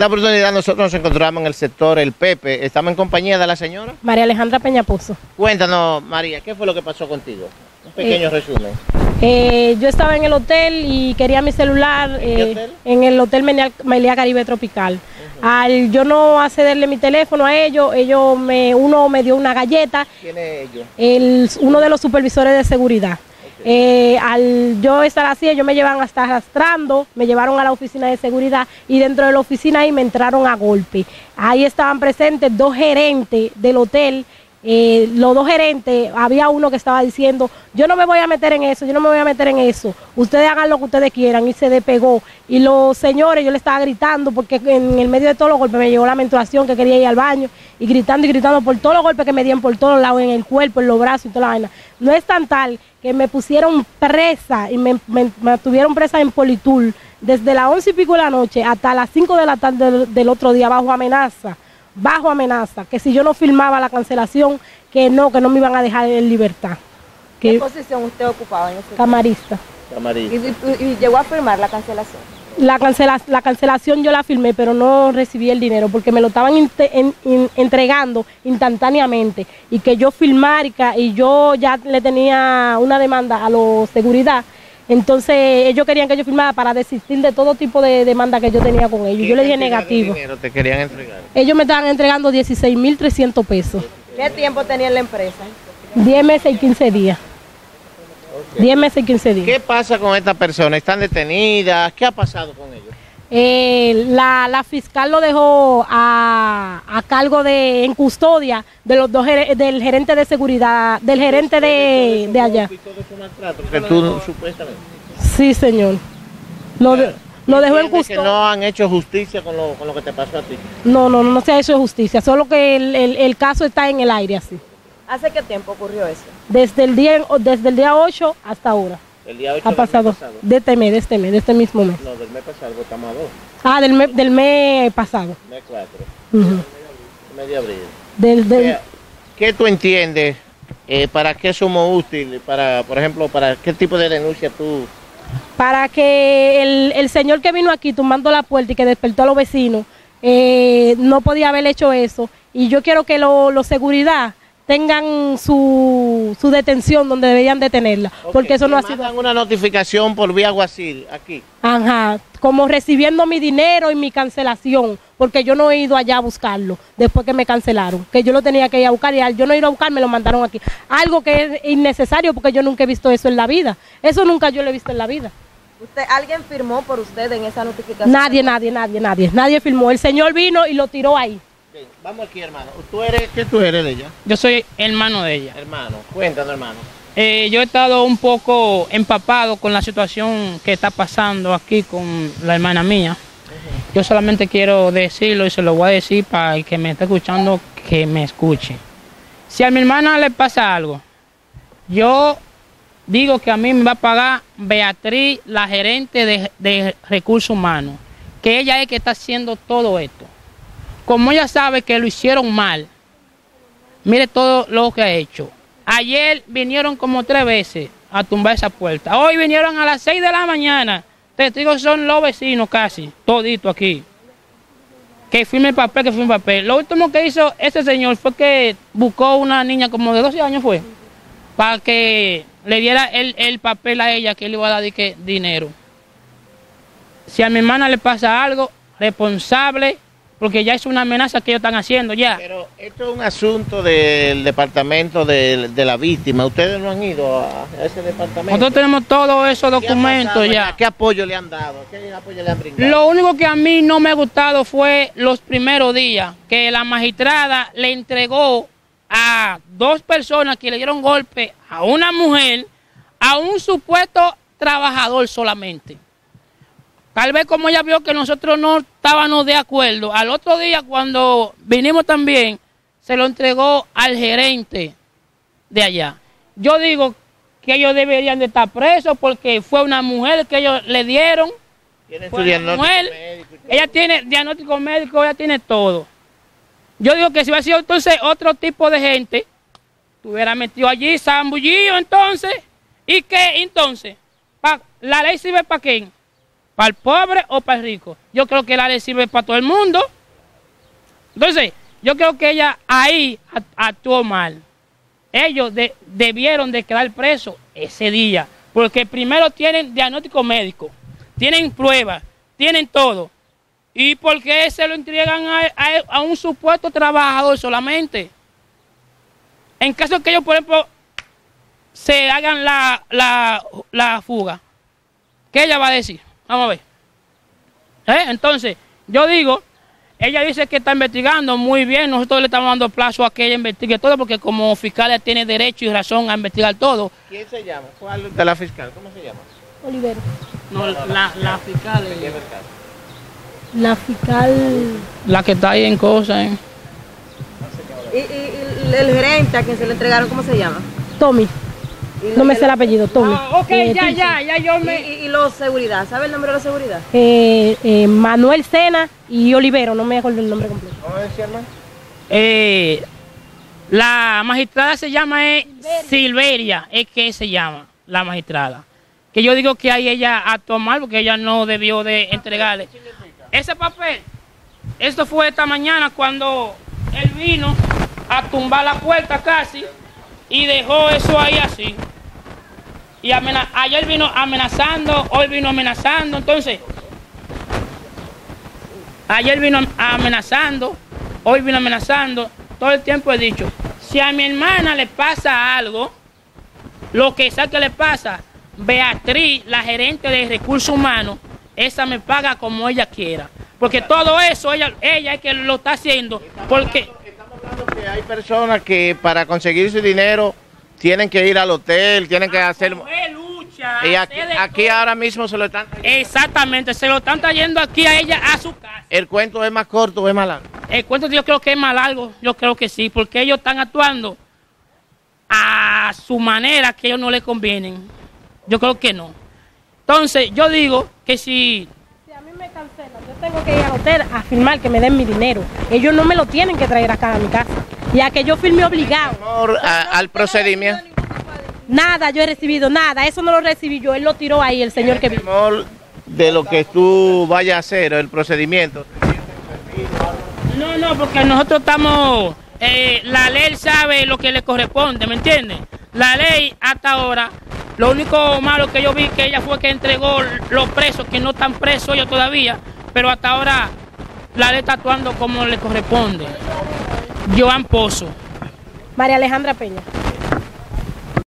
esta oportunidad nosotros nos encontramos en el sector El Pepe. Estamos en compañía de la señora. María Alejandra Peñapozo. Cuéntanos, María, ¿qué fue lo que pasó contigo? Un pequeño Eh, resumen. Eh, yo estaba en el hotel y quería mi celular ¿En qué eh, hotel? en el Hotel Meliá, Meliá Caribe Tropical. Al yo no accederle mi teléfono a ellos, ellos me, uno me dio una galleta, ¿Quién es ellos? el, uno de los supervisores de seguridad. Eh, al yo estar así, ellos me llevan hasta arrastrando, me llevaron a la oficina de seguridad y dentro de la oficina ahí me entraron a golpe. Ahí estaban presentes dos gerentes del hotel. Eh, los dos gerentes, había uno que estaba diciendo, yo no me voy a meter en eso, yo no me voy a meter en eso, ustedes hagan lo que ustedes quieran y se despegó. Y los señores, yo le estaba gritando porque en el medio de todos los golpes me llegó la menstruación que quería ir al baño y gritando y gritando por todos los golpes que me dieron por todos lados, en el cuerpo, en los brazos y toda la vaina. No es tan tal que me pusieron presa y me, me, me tuvieron presa en Politul desde las once y pico de la noche hasta las 5 de la tarde del, del otro día bajo amenaza, bajo amenaza, que si yo no firmaba la cancelación, que no, que no me iban a dejar en libertad. ¿Qué Que posición usted ocupaba en ese camarista. Camarista. y, y- y llegó a firmar la cancelación? La, cancela, la cancelación yo la firmé, pero no recibí el dinero porque me lo estaban in- entregando instantáneamente y que yo firmar y, y yo ya le tenía una demanda a los seguridad. Entonces ellos querían que yo firmara para desistir de todo tipo de demanda que yo tenía con ellos. Yo le dije ¿Qué cantidad de negativo. dinero te querían entregar? Ellos me estaban entregando 16.300 pesos. ¿Qué tiempo tenía en la empresa? 10 meses y 15 días. 10 meses y 15 días. ¿Qué pasa con estas personas? ¿Están detenidas? ¿Qué ha pasado con ellos? Eh, la, la fiscal lo dejó a, a cargo de en custodia de los dos del gerente de seguridad, del gerente de, de allá. Que tú supuestamente. Sí, señor. Lo, de- lo dejó en ¿Entiendes que custodia. no han hecho justicia con lo, con lo que te pasó a ti? No, no, no, no se ha hecho justicia, solo que el, el- el caso está en el aire así. ¿Hace qué tiempo ocurrió eso? Desde el día desde el día 8 hasta ahora. El día 8 Ha pasado. De este mes, de este mes, de este mismo mes. No, del mes pasado, estamos a dos. Ah, del mes, del mes pasado. Mes 4. Ujú. Mes de abril. Del, del- ¿Qué, qué tú entiendes? eh, ¿Para qué somos útiles? Para, por ejemplo, ¿para qué tipo de denuncia tú? para que el, el señor que vino aquí tumbando la puerta y que despertó a los vecinos eh, no podía haber hecho eso. Y yo quiero que los lo seguridad tengan su, su detención donde deberían detenerla, porque eso no ha Me sido... una notificación por vía Guasil, aquí. Ajá, como recibiendo mi dinero y mi cancelación, porque yo no he ido allá a buscarlo después que me cancelaron, que yo lo tenía que ir a buscar y al yo no ir a buscar me lo mandaron aquí. Algo que es innecesario porque yo nunca he visto eso en la vida. Eso nunca yo lo he visto en la vida. ¿Usted, ¿Alguien firmó por usted en esa notificación? Nadie, nadie, nadie, nadie, nadie filmó. El señor vino y lo tiró ahí. Vamos aquí, hermano. ¿Tú eres, ¿Qué tú eres de ella? Yo soy hermano de ella. Hermano, cuéntanos, hermano. Eh, yo he estado un poco empapado con la situación que está pasando aquí con la hermana mía. Yo solamente quiero decirlo y se lo voy a decir para el que me está escuchando que me escuche. Si a mi hermana le pasa algo, yo digo que a mí me va a pagar Beatriz, la gerente de, de recursos humanos, que ella es que está haciendo todo esto. Como ella sabe que lo hicieron mal, mire todo lo que ha hecho. Ayer vinieron como tres veces a tumbar esa puerta. Hoy vinieron a las seis de la mañana. Testigos son los vecinos casi, todito aquí. Que firme el papel, que firme el papel. Lo último que hizo ese señor fue que buscó una niña como de 12 años fue, para que le diera el, el papel a ella que le iba a dar dinero. Si a mi hermana le pasa algo, responsable, porque ya es una amenaza que ellos están haciendo ya. Pero esto es un asunto del departamento de, de la víctima. ¿Ustedes no han ido a, a ese departamento? Nosotros tenemos todos esos ¿Qué documentos pasado ya. ¿Qué apoyo le han dado? ¿Qué apoyo le han brindado? Lo único que a mí no me ha gustado fue los primeros días que la magistrada le entregó a dos personas que le dieron golpe a una mujer, a un supuesto trabajador solamente. Tal vez como ella vio que nosotros no estábamos de acuerdo, al otro día cuando vinimos también, se lo entregó al gerente de allá. Yo digo que ellos deberían de estar presos porque fue una mujer que ellos le dieron Tienen su diagnóstico Manuel, médico ella tiene diagnóstico médico, ella tiene todo. Yo digo que si hubiera sido entonces otro tipo de gente, tuviera metido allí zambullido entonces, ¿y qué entonces? Pa- ¿La ley sirve para quién? ¿Para el pobre o para el rico? Yo creo que la ley sirve para todo el mundo. Entonces, yo creo que ella ahí act- actuó mal. Ellos de- debieron de quedar presos ese día, porque primero tienen diagnóstico médico, tienen pruebas, tienen todo. ¿Y por qué se lo entregan a un supuesto trabajador solamente? En caso de que ellos, por ejemplo, se hagan la, la, la fuga, ¿qué ella va a decir? Vamos a ver. ¿Eh? Entonces, yo digo, ella dice que está investigando muy bien, nosotros le estamos dando plazo a que ella investigue todo, porque como fiscal tiene derecho y razón a investigar todo. ¿Quién se llama? ¿Cuál de la fiscal? ¿Cómo se llama? Olivero. No, la, la fiscal, ¿Qué eh, fiscal? La fiscal. la que está ahí en cosas. eh. Y, y- y el gerente a quien se le entregaron, ¿cómo se llama? Tommy. No me sé el apellido, Tommy. Ah, ok, Eh, ya, Tilson. ya, ya yo Y, me... y- y los seguridad, ¿sabe el nombre de la seguridad? Eh, eh, Manuel Sena y Olivero, no me acuerdo el nombre completo. ¿Cómo decía, hermano? Eh, la magistrada se llama eh, Silveria, es que se llama la magistrada. Que yo digo que ahí ella actuó mal porque ella no debió de entregarle. Ese papel, esto fue esta mañana cuando él vino a tumbar la puerta casi y dejó eso ahí así. Y ayer vino amenazando, hoy vino amenazando, entonces Ayer vino amenazando, hoy vino amenazando. Todo el tiempo he dicho, si a mi hermana le pasa algo, lo que sea que le pasa, Beatriz, la gerente de recursos humanos, esa me paga como ella quiera. Porque todo eso ella, ella es que lo está haciendo. Porque que hay personas que para conseguir su dinero tienen que ir al hotel, tienen que hacer... Lucha, Y aquí, hacer de aquí ahora mismo se lo están... Exactamente, se lo están trayendo aquí a ella a su casa. ¿El cuento es más corto o es más largo? El cuento yo creo que es más largo, yo creo que sí, porque ellos están actuando a su manera que a ellos no les convienen. Yo creo que no. Entonces, yo digo que si Si a mí me cancelan, yo tengo que ir al hotel a firmar que me den mi dinero. Ellos no me lo tienen que traer acá a mi casa. Ya que yo firme obligado. Amor, a- al procedimiento... Nada, yo he recibido nada. Eso no lo recibí yo. Él lo tiró ahí, el señor que vino. Temor de lo que tú vayas a hacer, el procedimiento. No, no, porque nosotros estamos, eh, la ley sabe lo que le corresponde, ¿me entiendes? La ley hasta ahora, lo único malo que yo vi que ella fue que entregó los presos, que no están presos ellos todavía, pero hasta ahora la ley está actuando como le corresponde. Joan Pozo. María Alejandra Peña.